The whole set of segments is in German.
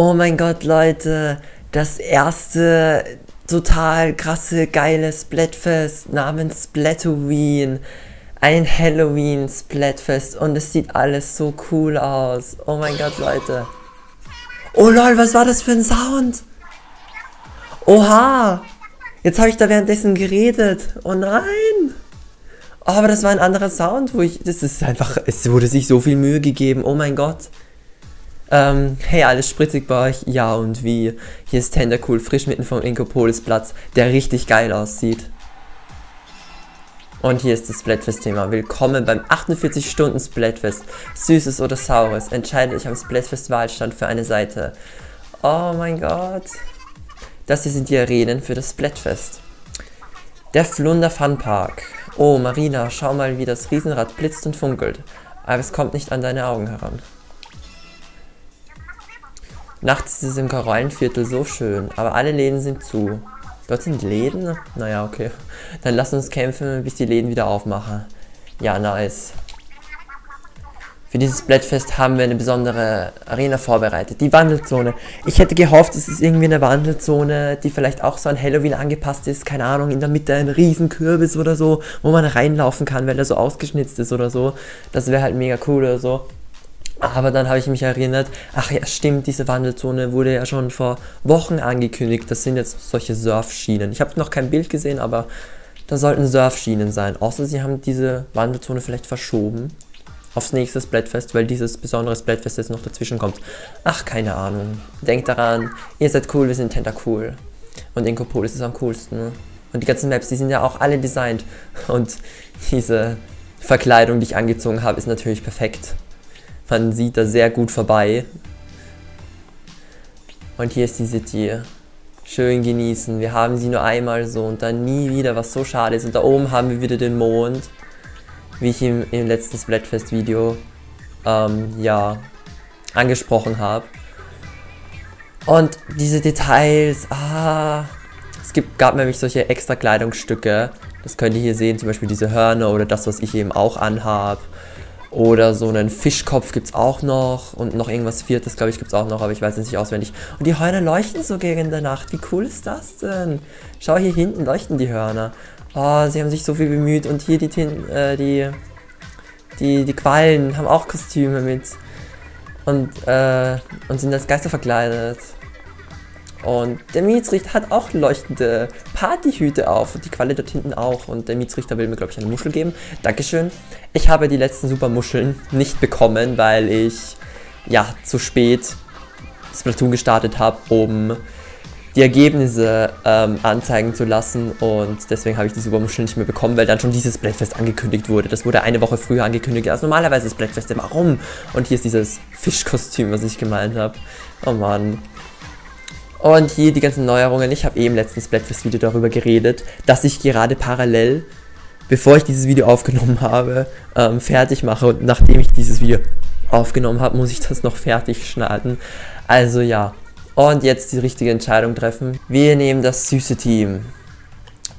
Oh mein Gott, Leute. Das erste total krasse, geile Splatfest namens Splatoween. Ein Halloween Splatfest und es sieht alles so cool aus. Oh mein Gott, Leute. Oh lol, was war das für ein Sound? Oha! Jetzt habe ich da währenddessen geredet. Oh nein! Oh, aber das war ein anderer Sound, wo ich. Das ist einfach. Es wurde sich so viel Mühe gegeben. Oh mein Gott. Ähm, hey, alles spritzig bei euch? Ja, und wie? Hier ist Tender Cool, frisch mitten vom Inkopolis Platz, der richtig geil aussieht. Und hier ist das Splatfest-Thema. Willkommen beim 48-Stunden-Splatfest. Süßes oder Saures. Entscheide ich am Splatfest-Wahlstand für eine Seite. Oh mein Gott. Das hier sind die Arenen für das Splatfest. Der Flunder Funpark. Oh, Marina, schau mal, wie das Riesenrad blitzt und funkelt. Aber es kommt nicht an deine Augen heran. Nachts ist es im Korallenviertel so schön, aber alle Läden sind zu. Dort sind Läden? Naja, okay. Dann lass uns kämpfen, bis die Läden wieder aufmachen. Ja, nice. Für dieses Blättfest haben wir eine besondere Arena vorbereitet. Die Wandelzone. Ich hätte gehofft, es ist irgendwie eine Wandelzone, die vielleicht auch so an Halloween angepasst ist. Keine Ahnung, in der Mitte ein Riesenkürbis oder so, wo man reinlaufen kann, weil er so ausgeschnitzt ist oder so. Das wäre halt mega cool oder so. Aber dann habe ich mich erinnert, ach ja, stimmt, diese Wandelzone wurde ja schon vor Wochen angekündigt. Das sind jetzt solche Surfschienen. Ich habe noch kein Bild gesehen, aber da sollten Surfschienen sein. Außer sie haben diese Wandelzone vielleicht verschoben aufs nächste Splatfest, weil dieses besondere Splatfest jetzt noch dazwischen kommt. Ach, keine Ahnung. Denkt daran, ihr seid cool, wir sind Tentacool. Und Inkopolis ist am coolsten. Und die ganzen Maps, die sind ja auch alle designt. Und diese Verkleidung, die ich angezogen habe, ist natürlich perfekt. Man sieht da sehr gut vorbei. Und hier ist die City. Schön genießen. Wir haben sie nur einmal so und dann nie wieder, was so schade ist. Und da oben haben wir wieder den Mond. Wie ich im, im letzten Splatfest-Video ähm, ja, angesprochen habe. Und diese Details, ah, es gibt, gab nämlich solche extra Kleidungsstücke. Das könnt ihr hier sehen, zum Beispiel diese Hörner oder das, was ich eben auch anhabe. Oder so einen Fischkopf gibt es auch noch. Und noch irgendwas Viertes, glaube ich, gibt es auch noch, aber ich weiß es nicht auswendig. Und die Hörner leuchten so gegen der Nacht. Wie cool ist das denn? Schau, hier hinten leuchten die Hörner. Oh, sie haben sich so viel bemüht. Und hier die, äh, die, die, die Quallen haben auch Kostüme mit. Und, äh, und sind als Geister verkleidet. Und der Mietsrichter hat auch leuchtende Partyhüte auf und die Qualle dort hinten auch. Und der Mietsrichter will mir, glaube ich, eine Muschel geben. Dankeschön. Ich habe die letzten Supermuscheln nicht bekommen, weil ich, ja, zu spät Splatoon gestartet habe, um die Ergebnisse ähm, anzeigen zu lassen und deswegen habe ich die Supermuscheln nicht mehr bekommen, weil dann schon dieses Blackfest angekündigt wurde. Das wurde eine Woche früher angekündigt als normalerweise das Blackfest. Warum? Und hier ist dieses Fischkostüm, was ich gemeint habe. Oh Mann. Und hier die ganzen Neuerungen. Ich habe eben letztens Splatfest-Video darüber geredet, dass ich gerade parallel, bevor ich dieses Video aufgenommen habe, ähm, fertig mache. Und nachdem ich dieses Video aufgenommen habe, muss ich das noch fertig schneiden. Also ja. Und jetzt die richtige Entscheidung treffen. Wir nehmen das süße Team.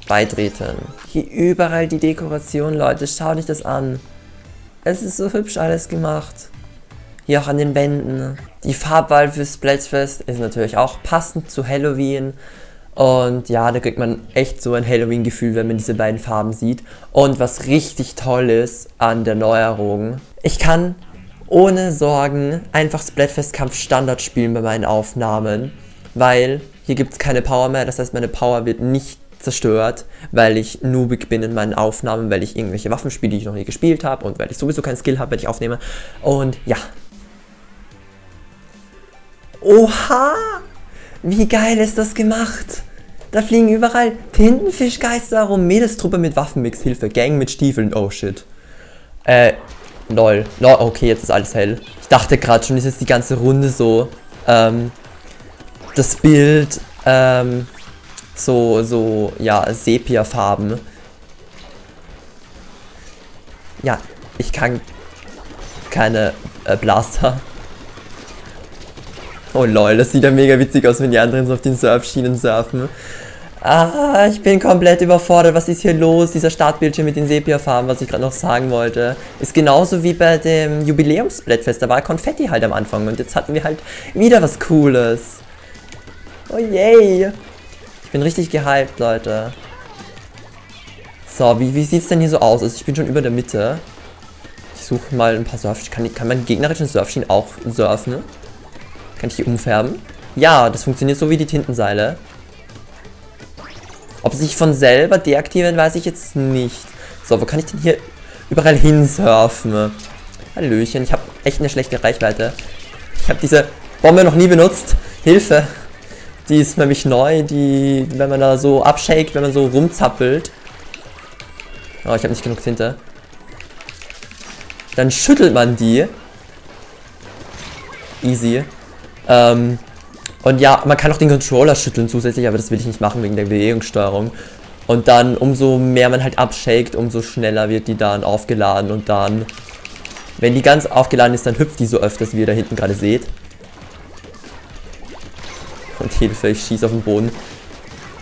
Beitreten. Hier überall die Dekoration, Leute. Schaut euch das an. Es ist so hübsch alles gemacht. Hier auch an den Wänden. Die Farbwahl für Splatfest ist natürlich auch passend zu Halloween. Und ja, da kriegt man echt so ein Halloween-Gefühl, wenn man diese beiden Farben sieht. Und was richtig toll ist an der Neuerung, ich kann ohne Sorgen einfach Splatfest-Kampf Standard spielen bei meinen Aufnahmen, weil hier gibt es keine Power mehr. Das heißt, meine Power wird nicht zerstört, weil ich noobig bin in meinen Aufnahmen, weil ich irgendwelche Waffen spiele, die ich noch nie gespielt habe und weil ich sowieso keinen Skill habe, wenn ich aufnehme. Und ja, Oha! Wie geil ist das gemacht? Da fliegen überall Tintenfischgeister rum. Mädelstruppe mit Waffenmix. Hilfe. Gang mit Stiefeln. Oh shit. Äh, lol. lol. Okay, jetzt ist alles hell. Ich dachte gerade schon, ist jetzt die ganze Runde so. Ähm, das Bild, ähm, so, so, ja, Sepia-Farben. Ja, ich kann keine äh, Blaster Oh lol, das sieht ja mega witzig aus, wenn die anderen so auf den Surfschienen surfen. Ah, ich bin komplett überfordert. Was ist hier los? Dieser Startbildschirm mit den Sepia-Farben, was ich gerade noch sagen wollte, ist genauso wie bei dem Jubiläumsblättfest. Da war Konfetti halt am Anfang und jetzt hatten wir halt wieder was Cooles. Oh yay. Ich bin richtig gehypt, Leute. So, wie, wie sieht es denn hier so aus? Also ich bin schon über der Mitte. Ich suche mal ein paar Surf... Kann, kann man gegnerischen Surfschienen auch surfen? Kann ich die umfärben? Ja, das funktioniert so wie die Tintenseile. Ob sie sich von selber deaktivieren, weiß ich jetzt nicht. So, wo kann ich denn hier überall hinsurfen? Hallöchen, ich habe echt eine schlechte Reichweite. Ich habe diese Bombe noch nie benutzt. Hilfe. Die ist nämlich neu, die, wenn man da so abshakt, wenn man so rumzappelt. Oh, ich habe nicht genug Tinte. Dann schüttelt man die. Easy. Ähm, und ja, man kann auch den Controller schütteln zusätzlich, aber das will ich nicht machen wegen der Bewegungssteuerung. Und dann, umso mehr man halt abshakt, umso schneller wird die dann aufgeladen und dann, wenn die ganz aufgeladen ist, dann hüpft die so öfters, wie ihr da hinten gerade seht. Und Hilfe, ich schieße auf den Boden.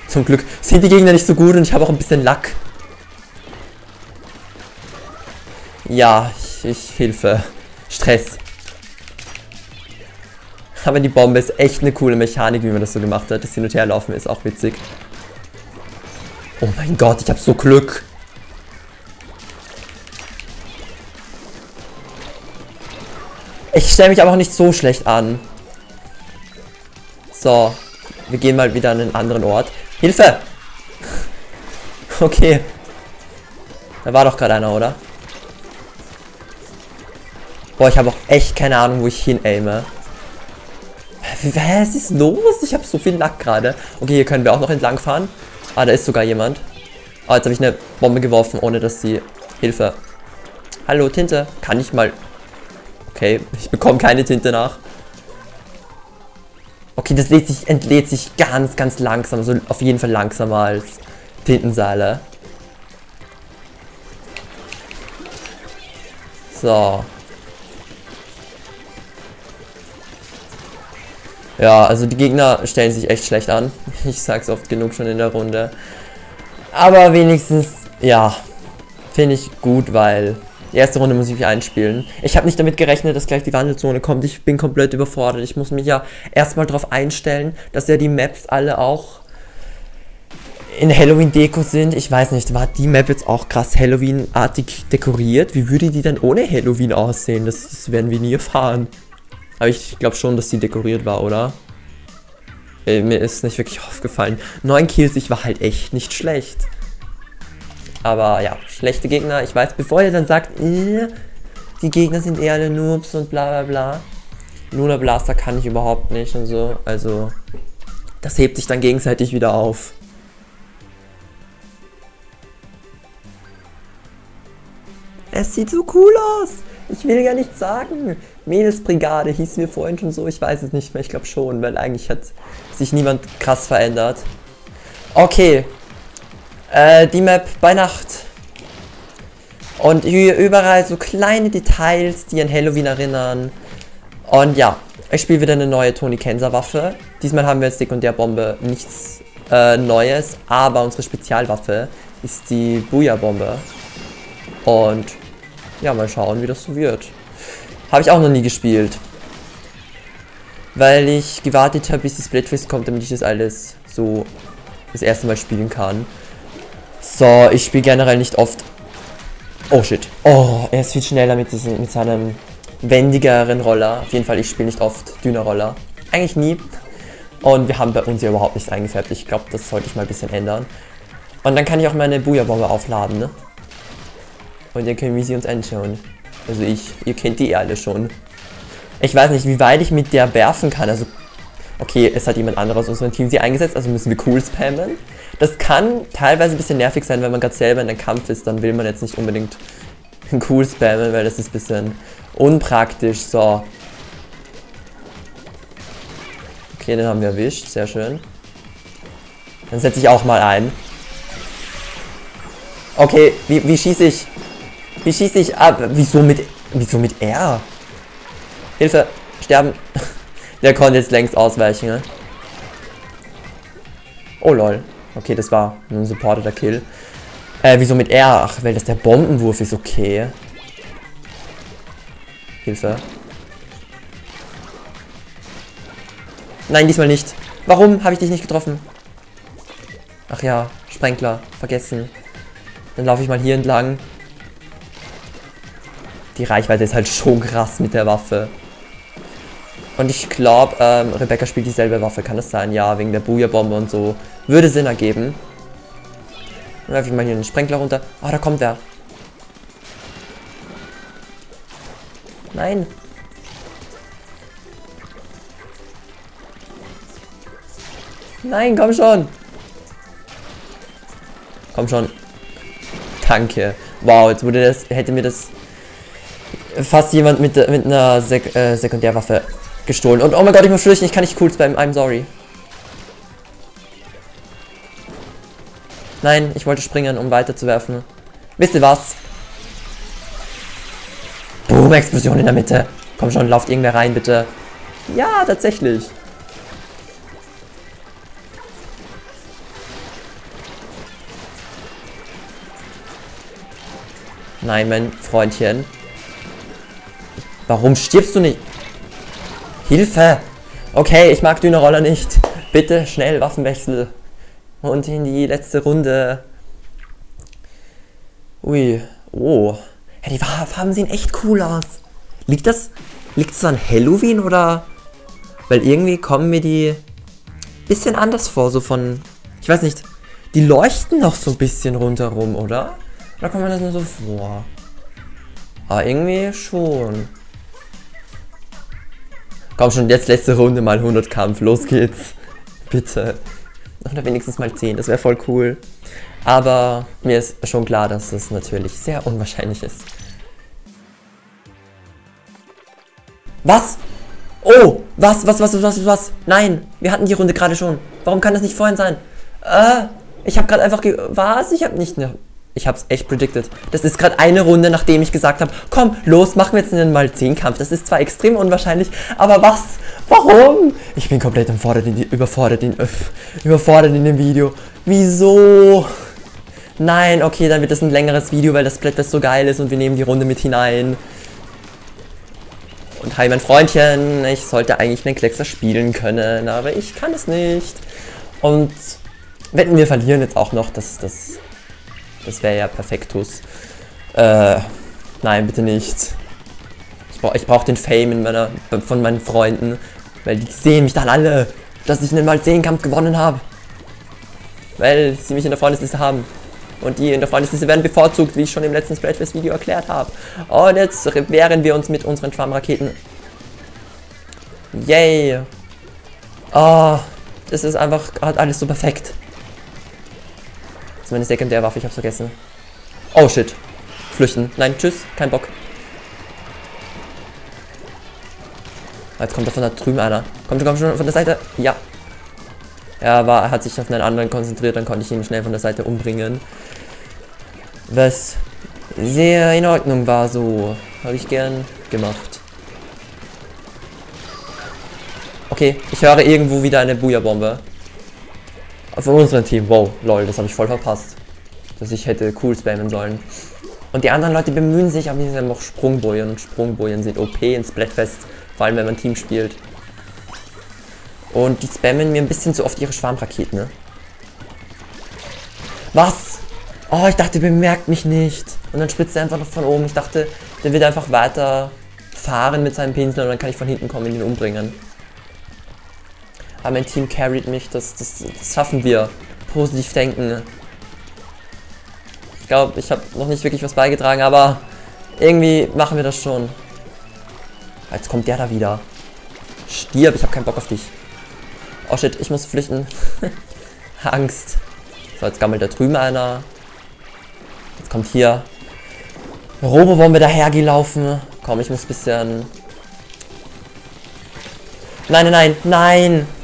Zum Glück sind die Gegner nicht so gut und ich habe auch ein bisschen Lack. Ja, ich, ich Hilfe. Stress. Aber die Bombe ist echt eine coole Mechanik, wie man das so gemacht hat. Das Hin- und Herlaufen ist auch witzig. Oh mein Gott, ich habe so Glück. Ich stelle mich aber auch nicht so schlecht an. So, wir gehen mal wieder an einen anderen Ort. Hilfe! Okay. Da war doch gerade einer, oder? Boah, ich habe auch echt keine Ahnung, wo ich hin aime. Was ist los? Ich habe so viel Lack gerade. Okay, hier können wir auch noch entlang fahren. Ah, da ist sogar jemand. Ah, jetzt habe ich eine Bombe geworfen, ohne dass sie... Hilfe. Hallo, Tinte. Kann ich mal... Okay, ich bekomme keine Tinte nach. Okay, das lädt sich, entlädt sich ganz, ganz langsam. So auf jeden Fall langsamer als Tintenseile. So. Ja, also die Gegner stellen sich echt schlecht an. Ich sag's oft genug schon in der Runde. Aber wenigstens, ja, finde ich gut, weil die erste Runde muss ich einspielen. Ich habe nicht damit gerechnet, dass gleich die Wandelzone kommt. Ich bin komplett überfordert. Ich muss mich ja erstmal darauf einstellen, dass ja die Maps alle auch in Halloween-Deko sind. Ich weiß nicht, war die Map jetzt auch krass Halloween-artig dekoriert? Wie würde die dann ohne Halloween aussehen? Das, das werden wir nie erfahren. Aber ich glaube schon, dass die dekoriert war, oder? Äh, mir ist nicht wirklich aufgefallen. 9 Kills, ich war halt echt nicht schlecht. Aber ja, schlechte Gegner. Ich weiß, bevor ihr dann sagt, äh, die Gegner sind eher alle Noobs und bla bla bla. Luna Blaster kann ich überhaupt nicht und so. Also, das hebt sich dann gegenseitig wieder auf. Es sieht so cool aus. Ich will ja nicht sagen. Mädelsbrigade hieß mir vorhin schon so. Ich weiß es nicht mehr. Ich glaube schon, weil eigentlich hat sich niemand krass verändert. Okay. Äh, die Map bei Nacht. Und hier überall so kleine Details, die an Halloween erinnern. Und ja, ich spiele wieder eine neue Tony Kenser Waffe. Diesmal haben wir als Sekundärbombe nichts äh, Neues, aber unsere Spezialwaffe ist die Booyah-Bombe. Und ja, mal schauen, wie das so wird. Habe ich auch noch nie gespielt. Weil ich gewartet habe, bis die Splatfest kommt, damit ich das alles so das erste Mal spielen kann. So, ich spiele generell nicht oft... Oh shit. Oh, er ist viel schneller mit, diesem, mit seinem wendigeren Roller. Auf jeden Fall, ich spiele nicht oft dünner Roller. Eigentlich nie. Und wir haben bei uns ja überhaupt nichts eingefärbt. Ich glaube, das sollte ich mal ein bisschen ändern. Und dann kann ich auch meine Booyah-Bombe aufladen, ne? Und dann können wir sie uns anschauen. Also ich, ihr kennt die eh alle schon. Ich weiß nicht, wie weit ich mit der werfen kann. Also, okay, es hat jemand anderes aus unserem Team sie eingesetzt, also müssen wir cool spammen. Das kann teilweise ein bisschen nervig sein, wenn man gerade selber in einem Kampf ist, dann will man jetzt nicht unbedingt cool spammen, weil das ist ein bisschen unpraktisch. So. Okay, den haben wir erwischt, sehr schön. Dann setze ich auch mal ein. Okay, wie, wie schieße ich? Wie schieße ich ab? Wieso mit, wieso mit R? Hilfe, sterben. Der konnte jetzt längst ausweichen, ne? Oh lol. Okay, das war ein supporteter Kill. Äh, wieso mit R? Ach, weil das der Bombenwurf ist, okay. Hilfe. Nein, diesmal nicht. Warum habe ich dich nicht getroffen? Ach ja, Sprenkler. Vergessen. Dann laufe ich mal hier entlang. Die Reichweite ist halt schon krass mit der Waffe. Und ich glaube, ähm, Rebecca spielt dieselbe Waffe, kann das sein? Ja, wegen der Booyah-Bombe und so. Würde Sinn ergeben. Dann werfe ich mal hier einen Sprenkler runter. Oh, da kommt wer. Nein. Nein, komm schon. Komm schon. Danke. Wow, jetzt wurde das, hätte mir das fast jemand mit, mit einer Sek äh, Sekundärwaffe gestohlen. Und oh mein Gott, ich muss flüchten, ich kann nicht cool spammen, I'm sorry. Nein, ich wollte springen, um weiterzuwerfen. Wisst ihr was? Boom, Explosion in der Mitte. Komm schon, lauft irgendwer rein, bitte. Ja, tatsächlich. Nein, mein Freundchen. Warum stirbst du nicht? Hilfe! Okay, ich mag Dünnerroller nicht. Bitte schnell Waffenwechsel. Und in die letzte Runde. Ui. Oh. Ja, die Farben sehen echt cool aus. Liegt das. Liegt es an Halloween oder. Weil irgendwie kommen mir die bisschen anders vor, so von. Ich weiß nicht. Die leuchten noch so ein bisschen rundherum, oder? Oder kommt mir das nur so vor? Aber irgendwie schon. Komm schon, jetzt letzte Runde mal 100 Kampf. Los geht's. Bitte. Oder wenigstens mal 10. Das wäre voll cool. Aber mir ist schon klar, dass es natürlich sehr unwahrscheinlich ist. Was? Oh, was, was, was, was, was? Nein, wir hatten die Runde gerade schon. Warum kann das nicht vorhin sein? Äh, ich habe gerade einfach Was? Ich habe nicht... Ne ich habe es echt predicted. Das ist gerade eine Runde, nachdem ich gesagt habe, komm, los, machen wir jetzt einen mal 10 Kampf. Das ist zwar extrem unwahrscheinlich, aber was? Warum? Ich bin komplett überfordert in, überfordert in, öff, überfordert in dem Video. Wieso? Nein, okay, dann wird das ein längeres Video, weil das Splatfest so geil ist und wir nehmen die Runde mit hinein. Und hi, mein Freundchen, ich sollte eigentlich einen Kleckser spielen können, aber ich kann es nicht. Und wetten, wir verlieren jetzt auch noch, das, das das wäre ja perfektus. Äh, nein, bitte nicht. Ich, bra ich brauche den Fame in meiner, von meinen Freunden. Weil die sehen mich dann alle, dass ich einen mal 10 Kampf gewonnen habe. Weil sie mich in der Freundesliste haben. Und die in der Freundesliste werden bevorzugt, wie ich schon im letzten Splatfest-Video erklärt habe. Und jetzt wehren wir uns mit unseren Schwammraketen. Yay. Oh, das ist einfach gerade alles so perfekt. Ist meine Sekundärwaffe, ich hab's vergessen. Oh shit. Flüchten. Nein, tschüss. Kein Bock. Jetzt kommt da von da drüben einer. Kommt, kommt schon von der Seite. Ja. Er war, hat sich auf einen anderen konzentriert, dann konnte ich ihn schnell von der Seite umbringen. Was sehr in Ordnung war so. Habe ich gern gemacht. Okay, ich höre irgendwo wieder eine Booyah-Bombe. Von unserem Team. Wow, lol, das habe ich voll verpasst. Dass ich hätte cool spammen sollen. Und die anderen Leute bemühen sich, aber die sind noch Sprungbojen. Und Sprungbojen sind OP in Splatfest. Vor allem, wenn man Team spielt. Und die spammen mir ein bisschen zu oft ihre Schwarmraketen, ne? Was? Oh, ich dachte, bemerkt mich nicht. Und dann spritzt er einfach noch von oben. Ich dachte, der wird einfach weiter fahren mit seinem Pinsel und dann kann ich von hinten kommen und ihn umbringen. Aber mein Team carried mich. Das, das, das schaffen wir. Positiv denken. Ich glaube, ich habe noch nicht wirklich was beigetragen, aber irgendwie machen wir das schon. Jetzt kommt der da wieder. Stirb, ich habe keinen Bock auf dich. Oh shit, ich muss flüchten. Angst. So, jetzt gammelt da drüben einer. Jetzt kommt hier Robobombe dahergelaufen. Komm, ich muss ein bisschen... Nein, nein, nein, nein!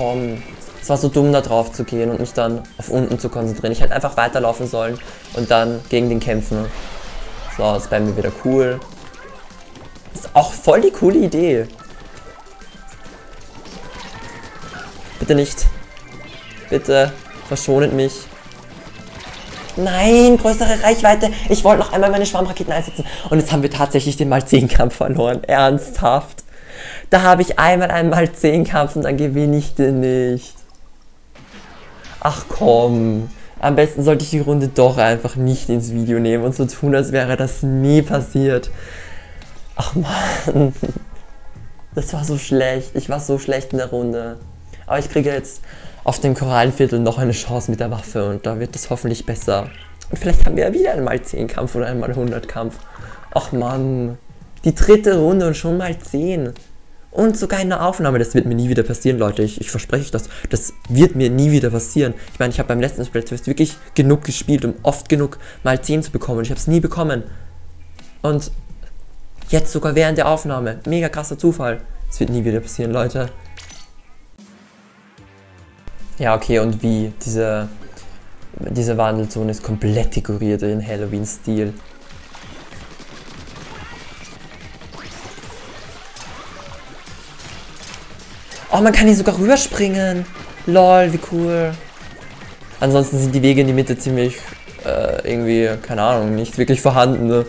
Komm. Es war so dumm, da drauf zu gehen und mich dann auf unten zu konzentrieren. Ich hätte einfach weiterlaufen sollen und dann gegen den kämpfen. So, das wäre mir wieder cool. Ist auch voll die coole Idee. Bitte nicht. Bitte, verschonet mich. Nein, größere Reichweite. Ich wollte noch einmal meine Schwammraketen einsetzen. Und jetzt haben wir tatsächlich den mal 10 Kampf verloren. Ernsthaft. Da habe ich einmal einen mal 10 Kampf und dann gewinne ich den nicht. Ach komm. Am besten sollte ich die Runde doch einfach nicht ins Video nehmen und so tun, als wäre das nie passiert. Ach man. Das war so schlecht. Ich war so schlecht in der Runde. Aber ich kriege jetzt auf dem Korallenviertel noch eine Chance mit der Waffe und da wird es hoffentlich besser. Und vielleicht haben wir ja wieder einmal 10 Kampf oder einmal 100 Kampf. Ach man, die dritte Runde und schon mal 10. Und sogar eine Aufnahme, das wird mir nie wieder passieren, Leute. Ich, ich verspreche euch das. Das wird mir nie wieder passieren. Ich meine, ich habe beim letzten Splatfest wirklich genug gespielt, um oft genug mal 10 zu bekommen. Ich habe es nie bekommen. Und jetzt sogar während der Aufnahme. Mega krasser Zufall. Das wird nie wieder passieren, Leute. Ja, okay, und wie? Diese, diese Wandelzone ist komplett dekoriert in Halloween-Stil. Oh, man kann hier sogar rüberspringen. Lol, wie cool. Ansonsten sind die Wege in die Mitte ziemlich, äh, irgendwie, keine Ahnung, nicht wirklich vorhanden. Ne?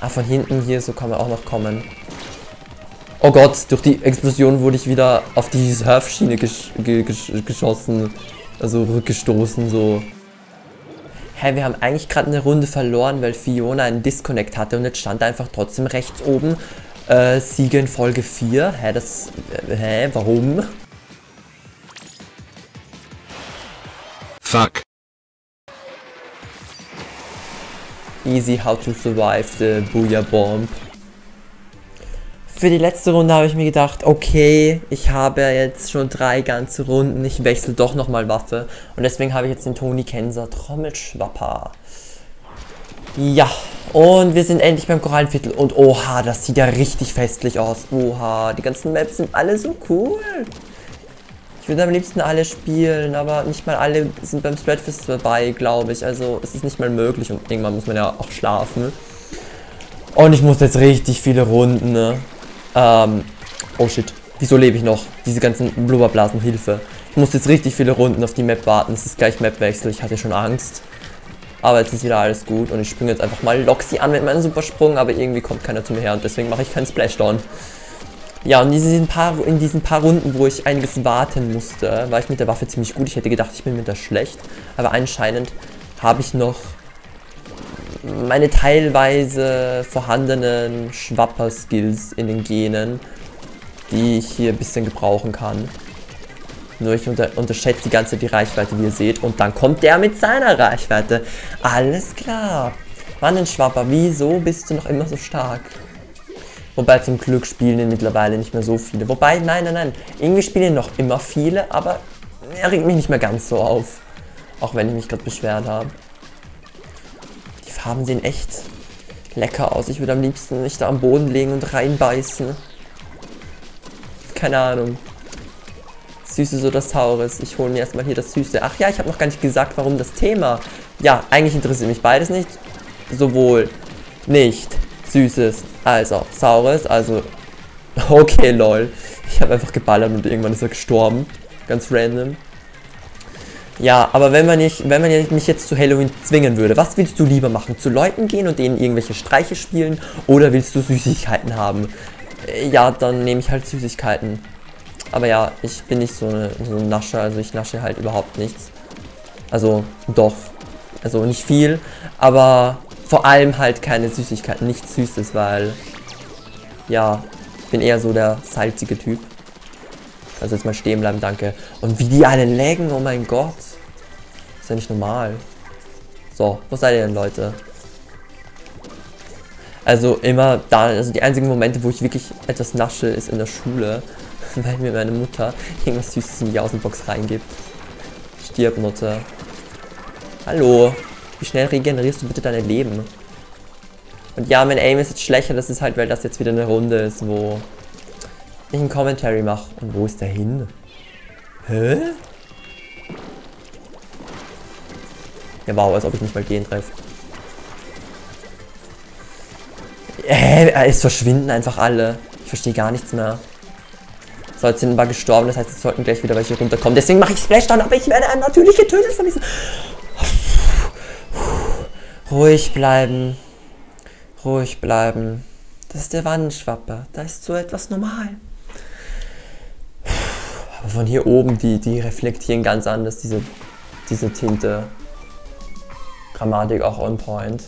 Ah, von hinten hier, so kann man auch noch kommen. Oh Gott, durch die Explosion wurde ich wieder auf die Surfschiene gesch gesch geschossen. Also rückgestoßen, so. Hä, wir haben eigentlich gerade eine Runde verloren, weil Fiona einen Disconnect hatte und jetzt stand einfach trotzdem rechts oben äh, Siege in Folge 4. Hä, das... Äh, hä, warum? Fuck. Easy how to survive the Booyah Bomb. Für die letzte Runde habe ich mir gedacht, okay, ich habe jetzt schon drei ganze Runden, ich wechsle doch nochmal Waffe. Und deswegen habe ich jetzt den Toni Kenser Trommelschwapper. Ja, und wir sind endlich beim Korallenviertel. Und oha, das sieht ja richtig festlich aus. Oha, die ganzen Maps sind alle so cool. Ich würde am liebsten alle spielen, aber nicht mal alle sind beim Splatfest dabei, glaube ich. Also es ist nicht mal möglich und irgendwann muss man ja auch schlafen. Und ich muss jetzt richtig viele Runden, ne? Ähm, oh shit. Wieso lebe ich noch? Diese ganzen Blubberblasen, Hilfe. Ich muss jetzt richtig viele Runden auf die Map warten. Es ist gleich Mapwechsel. Ich hatte schon Angst. Aber jetzt ist wieder alles gut und ich springe jetzt einfach mal Loxy an mit meinem Supersprung, aber irgendwie kommt keiner zu mir her und deswegen mache ich keinen Splashdown. Ja, und in diesen, paar, in diesen paar Runden, wo ich einiges warten musste, war ich mit der Waffe ziemlich gut. Ich hätte gedacht, ich bin mit der schlecht, aber anscheinend habe ich noch meine teilweise vorhandenen Schwapper-Skills in den Genen, die ich hier ein bisschen gebrauchen kann. Nur ich unter unterschätze die ganze die Reichweite, wie ihr seht. Und dann kommt der mit seiner Reichweite. Alles klar. Schwapper, wieso bist du noch immer so stark? Wobei zum Glück spielen ihn mittlerweile nicht mehr so viele. Wobei, nein, nein, nein. Irgendwie spielen ihn noch immer viele, aber er regt mich nicht mehr ganz so auf. Auch wenn ich mich gerade beschwert habe. Farben sehen echt lecker aus. Ich würde am liebsten mich da am Boden legen und reinbeißen. Keine Ahnung. Süßes oder Saures. Ich hole mir erstmal hier das Süße. Ach ja, ich habe noch gar nicht gesagt, warum das Thema. Ja, eigentlich interessiert mich beides nicht. Sowohl nicht Süßes als auch Saures. Also, okay, lol. Ich habe einfach geballert und irgendwann ist er gestorben. Ganz random. Ja, aber wenn man, nicht, wenn man mich jetzt zu Halloween zwingen würde, was willst du lieber machen? Zu Leuten gehen und denen irgendwelche Streiche spielen oder willst du Süßigkeiten haben? Äh, ja, dann nehme ich halt Süßigkeiten. Aber ja, ich bin nicht so, eine, so ein Nascher, also ich nasche halt überhaupt nichts. Also doch, also nicht viel, aber vor allem halt keine Süßigkeiten, nichts Süßes, weil ja, ich bin eher so der salzige Typ. Also jetzt mal stehen bleiben, danke. Und wie die alle laggen, oh mein Gott. Ist ja nicht normal. So, wo seid ihr denn, Leute? Also immer da, also die einzigen Momente, wo ich wirklich etwas nasche, ist in der Schule. Weil mir meine Mutter irgendwas Süßes in die Außenbox reingibt. Stirb, Mutter. Hallo. Wie schnell regenerierst du bitte deine Leben? Und ja, mein Aim ist jetzt schlechter, das ist halt, weil das jetzt wieder eine Runde ist, wo ich einen Commentary mache. Und wo ist der hin? Hä? Ja, wow, als ob ich nicht mal gehen treffe. Hä? Es verschwinden einfach alle. Ich verstehe gar nichts mehr. So, jetzt sind paar gestorben, das heißt, es sollten gleich wieder welche runterkommen. Deswegen mache ich Splashdown, aber ich werde natürlich getötet von diesen... Ruhig bleiben. Ruhig bleiben. Das ist der Wannenschwappe. Da ist so etwas normal. Aber von hier oben, die, die reflektieren ganz anders, diese, diese Tinte. Grammatik auch on point.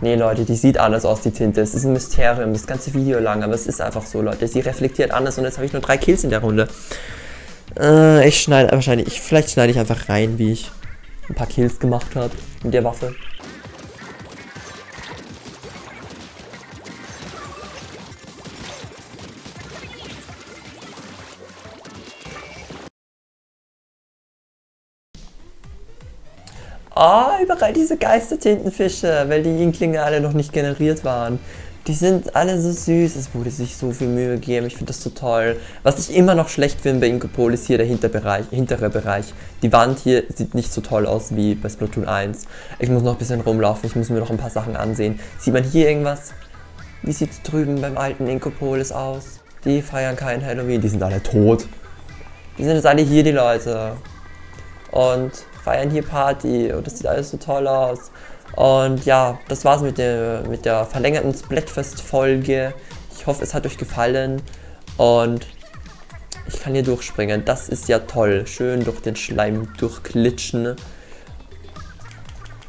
Nee, Leute, die sieht anders aus, die Tinte. Es ist ein Mysterium, das ganze Video lang, aber es ist einfach so, Leute. Sie reflektiert anders und jetzt habe ich nur drei Kills in der Runde. Äh, ich schneide wahrscheinlich, ich, vielleicht schneide ich einfach rein, wie ich ein paar Kills gemacht habe mit der Waffe. Oh, überall diese Geistertintenfische, weil die Inklinge alle noch nicht generiert waren. Die sind alle so süß, es wurde sich so viel Mühe gegeben, ich finde das so toll. Was ich immer noch schlecht finde bei Inkopol ist hier der Hinterbereich, hintere Bereich. Die Wand hier sieht nicht so toll aus wie bei Splatoon 1. Ich muss noch ein bisschen rumlaufen, ich muss mir noch ein paar Sachen ansehen. Sieht man hier irgendwas? Wie sieht es drüben beim alten Inkopolis aus? Die feiern kein Halloween, die sind alle tot. Die sind jetzt alle hier, die Leute. Und feiern hier Party und das sieht alles so toll aus. Und ja, das war's mit der, mit der verlängerten Splatfest-Folge. Ich hoffe, es hat euch gefallen. Und ich kann hier durchspringen. Das ist ja toll. Schön durch den Schleim durchklitschen.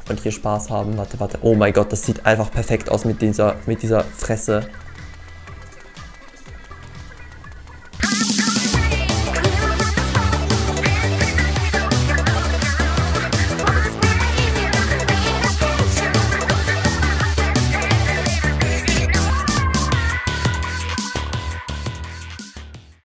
Und hier Spaß haben. Warte, warte. Oh mein Gott, das sieht einfach perfekt aus mit dieser, mit dieser Fresse.